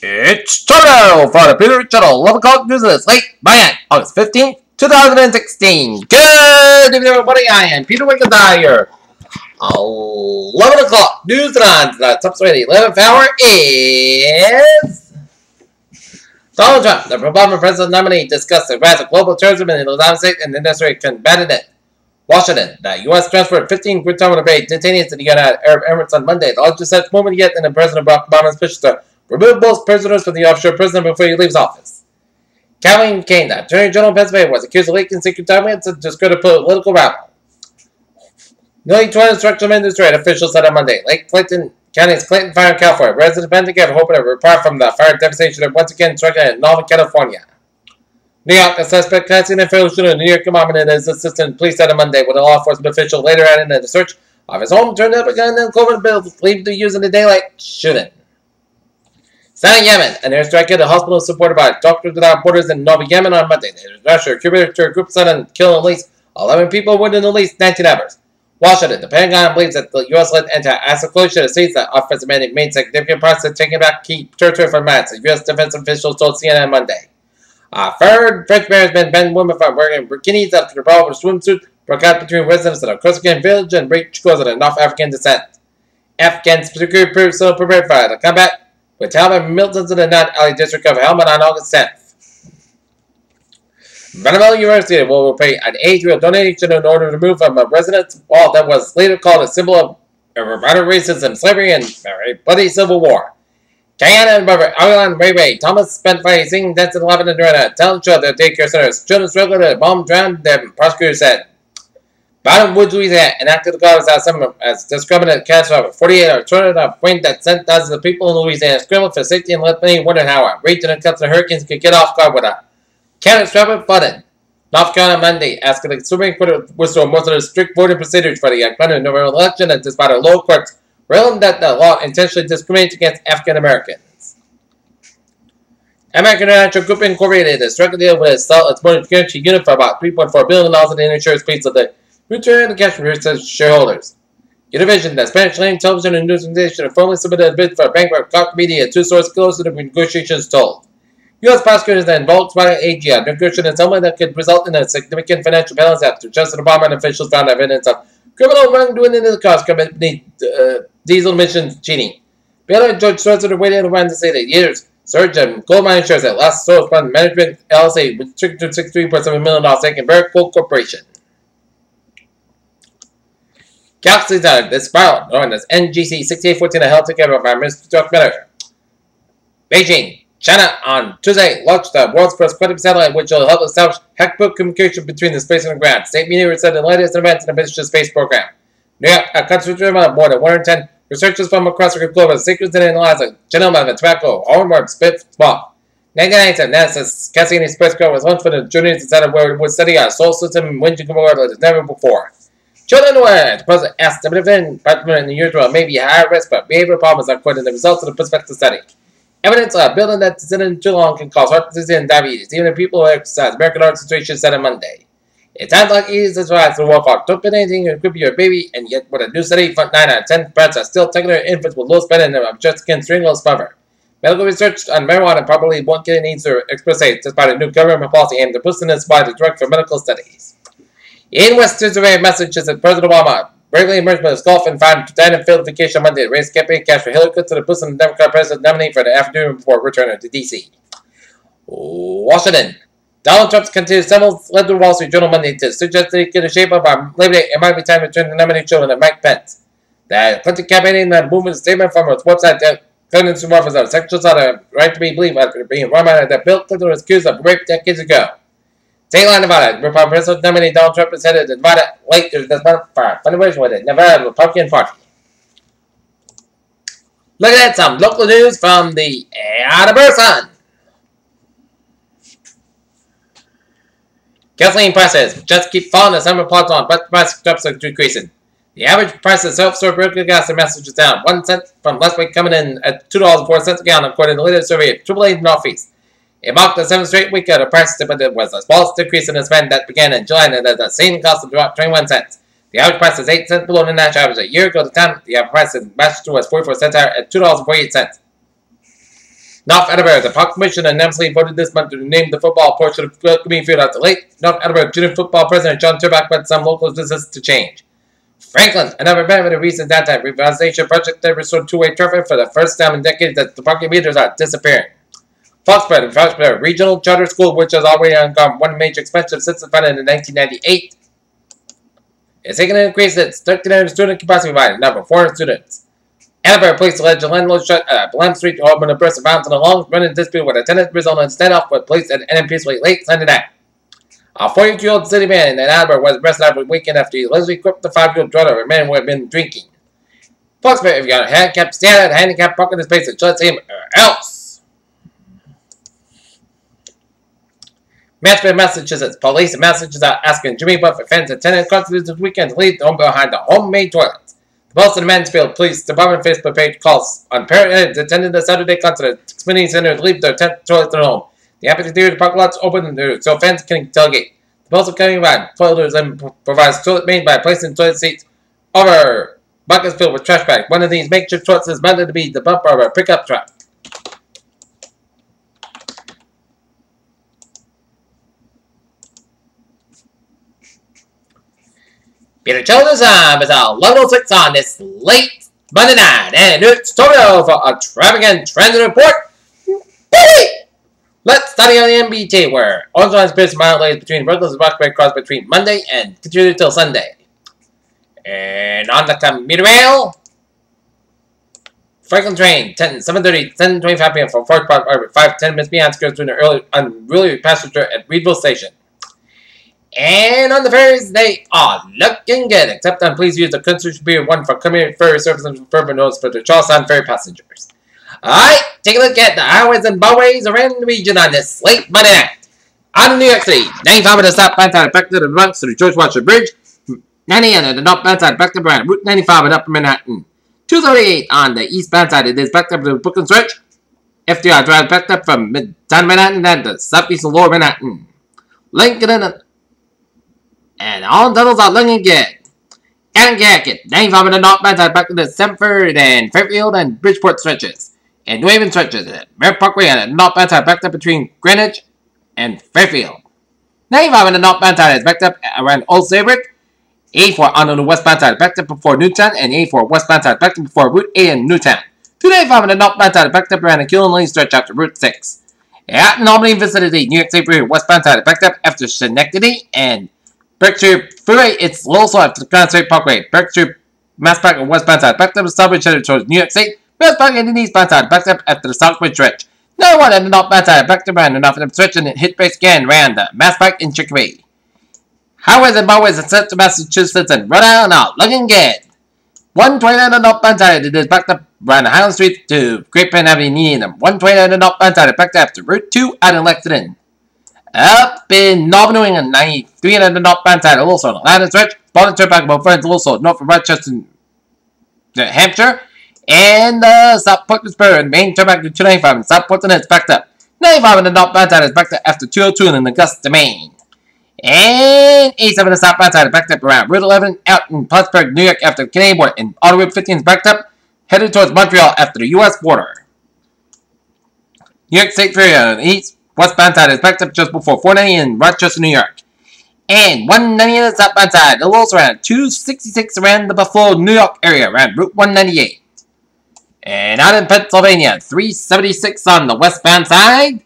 It's time for the Peter Channel 11 o'clock news of this late Mayan, August 15th, 2016. Good evening, everybody. I am Peter Wickendyer. 11 o'clock news on tonight's episode of the 11th hour is. Donald Trump, the Republican president nominee, discussed the rise of global terrorism in the Islamic State and the industry combated it. Washington, the U.S. transferred 15 Guantanamo Bay detainees to the United Arab Emirates on Monday, the largest such movement yet in the President Barack Obama's push to remove both prisoners from the offshore prison before he leaves office. Calvin Kane, Attorney General of Pennsylvania, was accused of leaking secret documents to discredit political rabble. Nearly 20 instructional industry officials said on Monday, Lake Clinton County's Clinton Fire, California, residents band together hoping to repair from the fire devastation that once again struck in Northern California. New York, a suspect fatal shooter in New York and his assistant police said on Monday, with a law enforcement official later added that the search of his home turned up a gun and COVID bill believed to use in the daylight shooting. Sana'a, Yemen, an airstrike at a hospital supported by Doctors Without Borders in Northern Yemen on Monday. The Russia attributed to a group sudden killing at least 11 people, wounding at least 19 others. Washington, the Pentagon believes that the U.S.-led anti-ISIL coalition has seized that offensive made, made significant progress in taking back key territory from Mats, a U.S. defense official told CNN Monday. A third French mayor Ben woman found wearing bikinis after the brawl with swimsuit broke out between residents of a Corsican village and breached schools of North African descent. Afghan security troops still prepared for the combat with Taliban militants in the Nad Ali district of Helmand on August 10th. Vanderbilt University will pay an aid donation in order to remove from a residence wall that was later called a symbol of modern racism, slavery, and a bloody civil war. Diana and Barbara, Ariane Ray Ray, Thomas spent Friday singing, dancing, laughing, and during a talent show at their daycare centers. Children struggled to bomb drowned them, prosecutors said. Baton Rouge, Louisiana, after the law as some as discriminate catastrophe. 48 hour tornado point that sent thousands of people in Louisiana scrambled for safety and left many wondering how a region cuts the hurricanes could get off guard with a catastrophic flooding. North Carolina Monday asked the Supreme Court to restore most of the strict voting procedures for the upcoming November election, and despite a low courts ruling that the law intentionally discriminates against African Americans. American International Group Incorporated is striking deal with its mortgage guarantee unit for about $3.4 billion in insurance fees of the Return the cash returns to shareholders. Univision, the Spanish language television and news organization, formally submitted a bid for bankrupt Cox Media, two sources close to the negotiations told. U.S. prosecutors then Volkswagen AG a negotiation in some way that could result in a significant financial penalty after President Obama and officials found evidence of criminal wrongdoing in the cost company uh, diesel emissions cheating. Baylor and George Schwarzer waited around to say that years Surge and gold mine shares at last Soros Fund Management LLC with $363.7 million stake in Barrick Gold Corporation. Galaxy Time, the spiral, known as NGC 6814, held together by Mr. miller. Beijing, China on Tuesday launched the world's first quantum satellite, which will help establish hackbook communication between the space and the ground. State media said the latest events in the mission space program. New York, a country driven more than 110 researchers from across the globe have sequenced and analyzed the genome of tobacco, hornworm, spit. 99 said NASA's Cassini spacecraft was launched for the inside of where it would study our solar system and wind as never before. Children were the president asked them if in in the may be higher risk, but behavioral problems according to the results of the prospective study. Evidence of building that's sitting too long can cause heart disease and diabetes, even in people who exercise. American Heart Association said on Monday. It sounds like easy to rise to walk off. Don't put anything it could be your baby, and yet with a new study, 9 out of 10 parents are still taking their infants with low spending of just against ringles cover. Medical research on marijuana probably won't get needs to express despite a new government policy aimed at boosting this by the direct for medical studies. In West Pennsylvania, Massachusetts, President Obama regularly emerged from his golf and found in field vacation Monday to raise campaign cash for Hillary Clinton to boost the Democrat president nominee for the afternoon before returning to D.C. Washington. Donald Trump continues several led the Wall Street Journal Monday to suggest that he a shape up on Labor Day. It might be time to turn the nominee children of Mike Pence. The Clinton campaign and movement statement from its website uh, that Clinton's offers of sexual assault a right to be believed after being run that Bill Clinton was accused of rape decades ago. Dateline Nevada. Republican President nominee Donald Trump is headed to Nevada late this month for fundraiser with the Nevada Republican Party. Look at some local news from the Attleboro. Gasoline prices just keep falling as summer plots on, but price drops are decreasing. The average price of self-serve regular gas in Massachusetts down one cent from last week, coming in at two dollars four cents a gallon, according to the latest survey of AAA Northeast. It marked the seventh straight week uh, of the price but it was the smallest decrease in the spend that began in July and the same cost of dropped 21 cents. The average price is 8 cents below the national average. A year ago, the time the average price in Massachusetts was 44 cents higher at $2.48. North Attleborough, the Park Commission unanimously voted this month to name the football portion of Greenfield after late North Attleborough Junior Football President John Turback but some local business to change. Franklin, another member of the recent data revitalization project that restored two-way traffic for the first time in decades that the parking meters are disappearing. Foxborough, Foxborough Regional Charter School, which has already undergone one major expansion since its founding in 1998, is taking an increase its 1,300 student capacity by a number of 400 students. Attleboro police alleged landlord shut uh, Blam Street to open a burst of violence in a long-running dispute with a tenant resulting in standoff with police at NMP's late Sunday night. A 42-year-old city man in Attleboro was arrested over weekend after he allegedly equipped the five-year-old daughter of a man who had been drinking. Foxborough, if you got a handicap, stand at handicap parking space and shut him or else. Mansfield, Massachusetts. Police in Massachusetts are asking Jimmy Buffett fans attending concerts this weekend to leave the home behind the homemade toilets. The Boston Mansfield Police Department Facebook page calls on parents attending the Saturday concert at Community Center to leave their tent toilets at home. The amphitheater parking lot's open so fans can tailgate. The Postal County Ride filters and provides toilet made by placing toilet seats over buckets filled with trash bags. One of these makeshift toilets is meant to be the bumper of a pickup truck. Peter time is a level 6 on this late Monday night, and it's Tokyo for a traffic and transit report. Let's study on the MBT, where on-time space mile lays between Brooklyn's Rockaway cross between Monday and continue till Sunday. And on the commuter rail, Franklin train, 10, 7.30, 10.25 p.m. from Fort Park Arbor, 5, 10 minutes beyond goes to an early, unruly passenger at Readville Station. And on the ferries, they are looking good, except I'm use the Kunstler Beer 1 for commuter ferry services for Bourbon Nose for the Charlestown ferry passengers. Alright, take a look at the highways and byways around the region on this late Monday night. Out of New York City, 95 on the southbound side back to the Bronx to the George Washington Bridge, 90 on the northbound side back to Brand, Route 95 in Upper Manhattan, 238 on the eastbound side, it is back up to the Brooklyn Stretch, FDR Drive back up from Midtown Manhattan and to southeast and lower Manhattan. Lincoln and and all tunnels are looking good. And Jacket, 95 on the northbound side back to the Stamford and Fairfield and Bridgeport stretches. And New Haven stretches at Merritt Parkway uh, and the northbound side backed up between Greenwich and Fairfield. 95 on the northbound side is backed up around Old Saybrook. 84 on the westbound side backed up before Newtown and 84 westbound side backed up before Route A in Newtown. 295 on the northbound side backed up around the Killen Lane stretch after Route 6. At Albany vicinity, New York State Route westbound side backed up after Schenectady and Berkshire Freeway, it's also after Grand State Parkway. Berkshire Mass Park and westbound side, backed up to Southbridge headed towards New York State. Mass Park and the eastbound Back up after the Southbridge stretch. No one on the northbound Back to around and off the stretch and hit base again ran the Mass Park in Chickaway. Highways and byways in to Massachusetts and Rhode Island are looking good. 129 on up northbound side, it is backed up around Highland Street to Great Plain Avenue Needham. 129 on the northbound side, backed up to Route 2 out in Lexington. Up in North New England, 93 and the northbound side, also on Atlantic stretch. Turnpike, about friends, also north of Rochester, New Hampshire. And uh, South Port Pittsburgh, main turnpike to 295, and South Portland is backed up. 95 in the northbound side is backed up after 202 in Augusta, Maine. And 87 in the southbound side is backed up around Route 11 out in Plattsburgh, New York after Canadian border. And Auto Route 15 is backed up, headed towards Montreal after the U.S. border. New York State Ferry on the east westbound side is backed up just before 490 in Rochester, New York. And 190 on the southbound side, the lowest around 266 around the Buffalo, New York area, around Route 198. And out in Pennsylvania, 376 on the westbound side.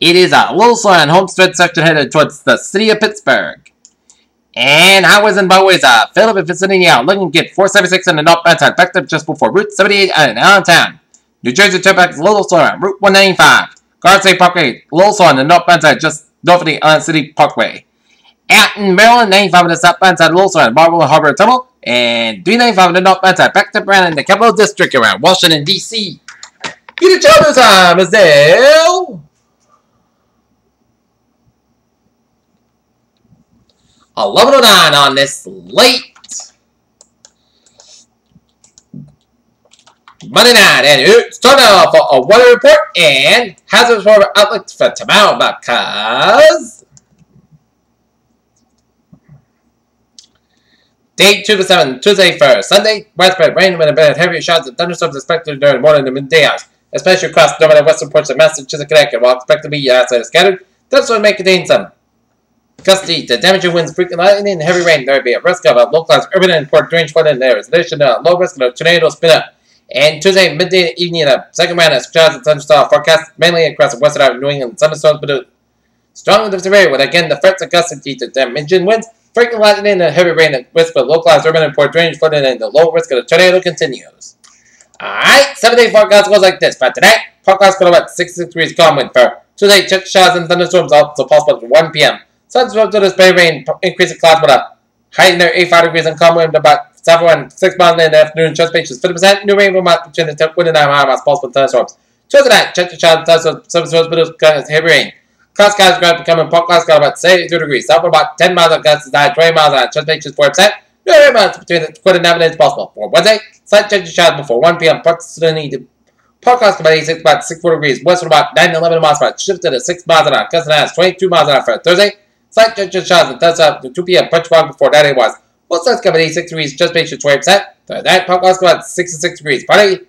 It is a little slow on Homestead section headed towards the city of Pittsburgh. And highways and byways are filled up vicinity out. Looking good, 476 on the northbound side, backed up just before Route 78 in Allentown. New Jersey Turnpike is a little slower on Route 195. Garden Parkway, also on the northbound side, just north of the Island City Parkway. In Maryland, 95 on the southbound side, also on Marble Harbor Tunnel. And 395 on the northbound side, back to Brown in the Capital District around Washington, D.C. Peter Childers time is there. Eleven oh nine on this late Monday night, and it's time now for a weather report and hazards for outlook for tomorrow because Day 2 to 7, Tuesday 1st, Sunday, widespread rain with a bit of heavy showers and thunderstorms expected during the morning and midday hours. especially across the northern and western portions of Massachusetts, Connecticut, while expected to be uh, outside scattered. Thunderstorms may contain some gusty to damaging winds, frequent lightning, and heavy rain. There will be a risk of a localized urban and port drainage flooding in areas. To a low risk of tornado spin up. And Tuesday, midday and evening, a second round of showers and thunderstorms forecast, mainly across the western half of New England. Thunderstorms, but strongly to severe, with again the threats of gusty to damaging winds, frequent lightning, and heavy rain, and risk of localized urban and port drainage flooding, and the low risk of a tornado continues. Alright, seven day forecast goes like this. For today, forecast going about 66 degrees calm wind. For check showers and thunderstorms also possible at 1 p.m. Sunstorms to display rain, increase of clouds with a high near 85 degrees and calm wind about 7 and 6 miles in the afternoon. Chance is 50%. New rain will about between the 10 wind and 9 miles possible thunderstorms. Tuesday night, check the showers and thunderstorms, thunderstorms, but heavy rain. Cloud skies are becoming podcast got about 72 degrees. South about 10 miles of gusts, 20 miles an hour. Chance is 4%. New rain amounts between the Quinn and 9 is possible. For Wednesday, Slight change of showers before 1 p.m. Proximity to podcast about 86 about 64 degrees. West about 9 11 miles per hour. Shifted to 6 miles an hour. Has 22 miles an hour for Thursday. Slight change of showers and thunder up to 2 p.m. Punch before 9 was. Sides come at 86 degrees. Just make sure 20%. Thursday night, podcast about 66 degrees. Friday,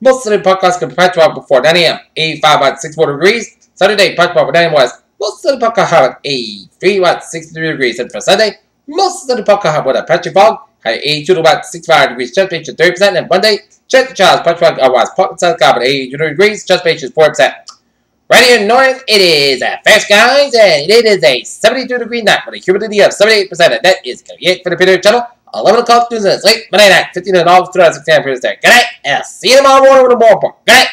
most of the podcast can punch fog before 9 a.m. 85 about 64 degrees. Saturday, fog for 9 was. Most of the podcast have 83 about 63 degrees. And for Sunday, most of the podcast have with a patchy fog. High 82 to about 65 degrees, chest pitch is 30%, and Monday, check the child's punch fog otherwise pocket carbon 82 degrees, chest pitch is 4%. Right here in North, it is a fast guys, and it is a 72 degree night with a humidity of 78%, and that is going to be it for the Peter channel. 11 o'clock and late Monday night, 15 August 2016, Good night, and see you tomorrow morning with a more report. Good night.